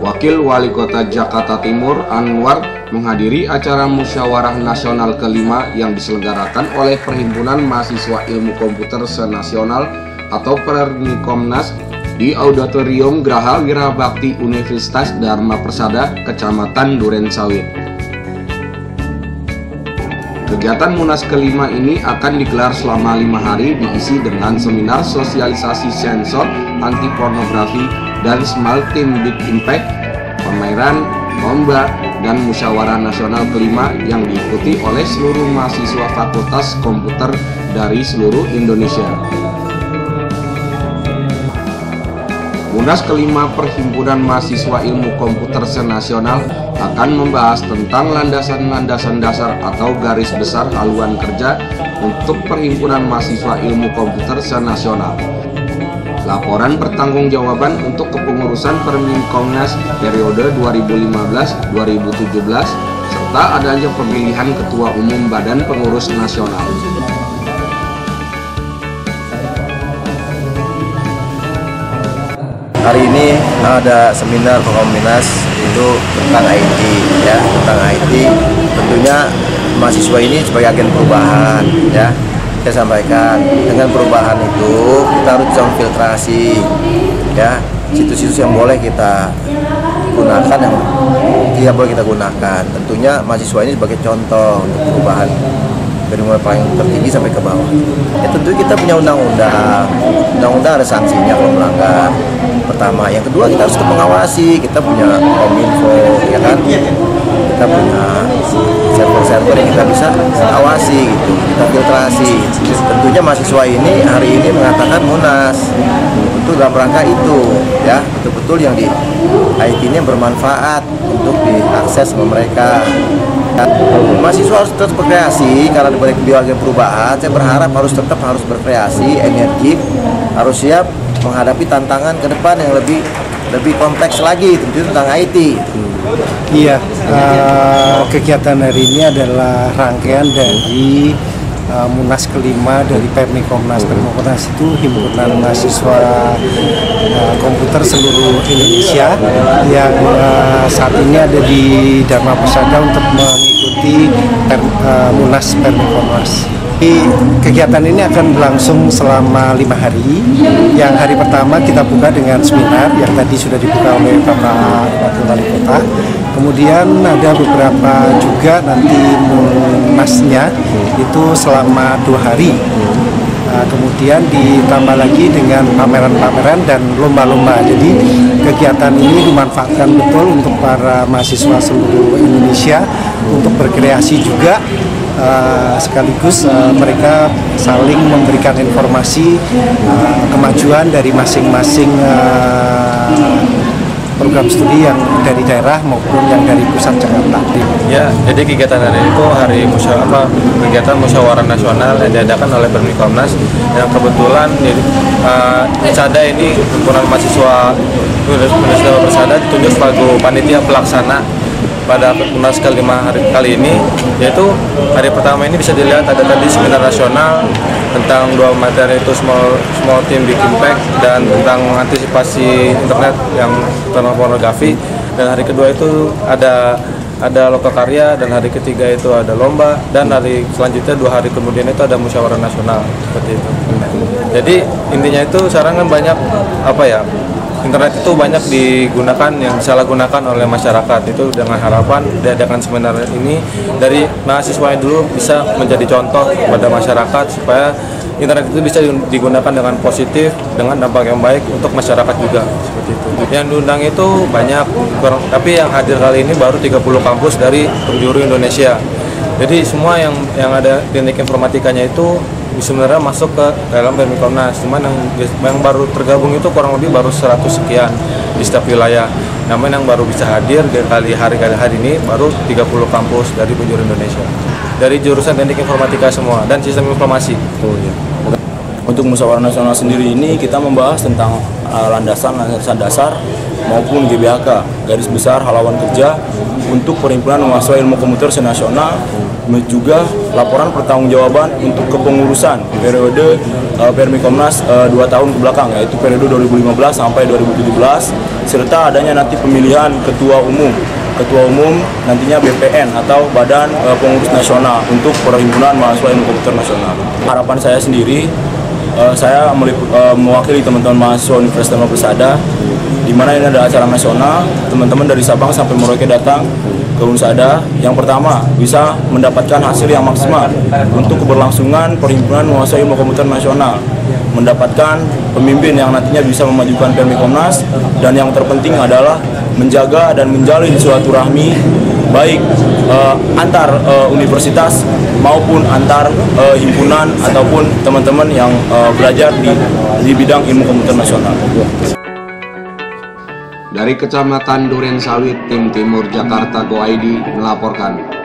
Wakil Wali Kota Jakarta Timur Anwar menghadiri acara musyawarah nasional kelima yang diselenggarakan oleh Perhimpunan Mahasiswa Ilmu Komputer Senasional atau Pernikomnas di Auditorium Graha Wirabakti Universitas Dharma Persada, Kecamatan Duren Sawit. Kegiatan Munas kelima ini akan digelar selama lima hari diisi dengan seminar sosialisasi sensor anti pornografi dan Small Big Impact, pameran, lomba, dan musyawarah nasional kelima yang diikuti oleh seluruh mahasiswa Fakultas Komputer dari seluruh Indonesia. Munas kelima Perhimpunan Mahasiswa Ilmu Komputer Senasional akan membahas tentang landasan-landasan dasar atau garis besar haluan kerja untuk Perhimpunan Mahasiswa Ilmu Komputer Senasional laporan pertanggungjawaban untuk kepengurusan Perminkomnas periode 2015-2017 serta adanya pemilihan ketua umum Badan Pengurus Nasional. Hari ini ada seminar Pengkominas itu tentang IT ya, tentang IT. Tentunya mahasiswa ini sebagai agen perubahan ya saya sampaikan dengan perubahan itu kita harus bisa filtrasi ya. Situs-situs yang boleh kita gunakan yang tidak boleh kita gunakan. Tentunya mahasiswa ini sebagai contoh untuk perubahan dari mulai paling tertinggi sampai ke bawah. Ya tentu kita punya undang-undang. Undang-undang ada sanksinya kalau melanggar. Pertama. Yang kedua kita harus mengawasi. Kita punya kominfo ya kan? Kita punya server-server yang kita bisa awasi gitu kita filtrasi. Tentunya mahasiswa ini hari ini mengatakan munas. Itu dalam rangka itu ya. Betul-betul yang di IT ini bermanfaat untuk diakses sama mereka. Mahasiswa harus terus berkreasi karena dibalik biologi perubahan saya berharap harus tetap harus berkreasi energi harus siap menghadapi tantangan ke depan yang lebih lebih kompleks lagi tentu tentang IT. Iya, uh, kegiatan hari ini adalah rangkaian dari uh, Munas kelima dari Permikomnas. Permikomnas itu himpunan mahasiswa uh, komputer seluruh Indonesia yang uh, saat ini ada di Dharma Persada untuk mengikuti per, uh, Munas Permikomnas. Kegiatan ini akan berlangsung selama lima hari. Yang hari pertama kita buka dengan seminar yang tadi sudah dibuka oleh Bapak Wakil Wali Kota. Kemudian ada beberapa juga nanti munasnya itu selama dua hari. Nah, kemudian ditambah lagi dengan pameran-pameran dan lomba-lomba. Jadi kegiatan ini dimanfaatkan betul untuk para mahasiswa seluruh Indonesia untuk berkreasi juga uh, sekaligus uh, mereka saling memberikan informasi uh, kemajuan dari masing-masing program studi yang dari daerah maupun yang dari pusat Jakarta. Ya, jadi kegiatan hari itu hari musyawarah kegiatan musyawarah nasional yang diadakan oleh Permikomnas yang kebetulan jadi uh, ini himpunan mahasiswa Universitas Persada ditunjuk sebagai panitia pelaksana pada Munas kelima hari kali ini yaitu hari pertama ini bisa dilihat ada tadi seminar nasional tentang dua materi itu small small team big impact dan tentang antisipasi internet yang tentang pornografi dan hari kedua itu ada ada lokakarya dan hari ketiga itu ada lomba dan hari selanjutnya dua hari kemudian itu ada musyawarah nasional seperti itu. Jadi intinya itu sekarang kan banyak apa ya internet itu banyak digunakan yang disalahgunakan oleh masyarakat itu dengan harapan diadakan seminar ini dari mahasiswa yang dulu bisa menjadi contoh kepada masyarakat supaya internet itu bisa digunakan dengan positif dengan dampak yang baik untuk masyarakat juga seperti itu. Yang diundang itu banyak tapi yang hadir kali ini baru 30 kampus dari penjuru Indonesia. Jadi semua yang yang ada teknik informatikanya itu sebenarnya masuk ke dalam Permikomnas cuman yang yang baru tergabung itu kurang lebih baru 100 sekian di setiap wilayah. Namun yang baru bisa hadir di kali hari kali hari ini baru 30 kampus dari penjuru Indonesia. Dari jurusan teknik informatika semua dan sistem informasi. Oh, iya. untuk musyawarah nasional sendiri ini kita membahas tentang uh, landasan landasan dasar maupun GBHK garis besar halawan kerja untuk perhimpunan mahasiswa ilmu komputer senasional juga laporan pertanggungjawaban untuk kepengurusan periode uh, Permikomnas uh, dua tahun ke belakang yaitu periode 2015 sampai 2017 serta adanya nanti pemilihan ketua umum. Ketua umum nantinya BPN atau Badan eh, Pengurus Nasional untuk Perhimpunan Mahasiswa Ilmu Komputer Nasional. Harapan saya sendiri, eh, saya eh, mewakili teman-teman mahasiswa Universitas Tanjung Persada, di mana ini adalah acara nasional, teman-teman dari Sabang sampai Merauke datang ke Unsada. Yang pertama, bisa mendapatkan hasil yang maksimal untuk keberlangsungan Perhimpunan Mahasiswa Ilmu Komputer Nasional mendapatkan pemimpin yang nantinya bisa memajukan PMI Komnas dan yang terpenting adalah menjaga dan menjalin silaturahmi baik eh, antar eh, universitas maupun antar eh, himpunan ataupun teman-teman yang belajar di di bidang ilmu komputer nasional. Dari Kecamatan Duren Sawit, tim Timur Jakarta Go ID melaporkan.